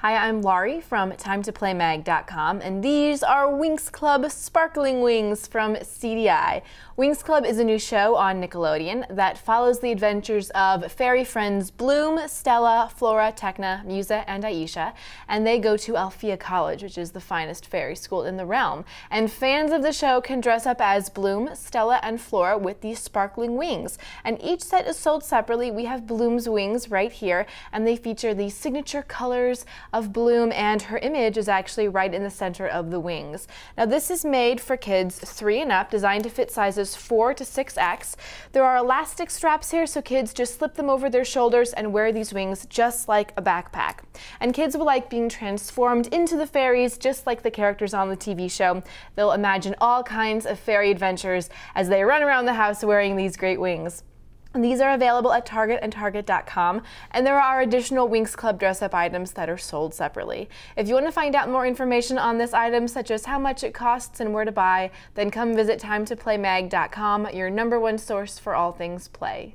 Hi, I'm Laurie from TimeToPlayMag.com, and these are Winx Club Sparkling Wings from CDI. Winx Club is a new show on Nickelodeon that follows the adventures of fairy friends Bloom, Stella, Flora, Tecna, Musa, and Aisha, and they go to Alfea College, which is the finest fairy school in the realm. And fans of the show can dress up as Bloom, Stella, and Flora with these sparkling wings. And each set is sold separately. We have Bloom's wings right here, and they feature the signature colors of Bloom and her image is actually right in the center of the wings. Now this is made for kids 3 and up, designed to fit sizes 4 to 6X. There are elastic straps here so kids just slip them over their shoulders and wear these wings just like a backpack. And kids will like being transformed into the fairies just like the characters on the TV show. They'll imagine all kinds of fairy adventures as they run around the house wearing these great wings. These are available at Target and Target.com, and there are additional Winx Club dress up items that are sold separately. If you want to find out more information on this item, such as how much it costs and where to buy, then come visit TimeToPlayMag.com, your number one source for all things play.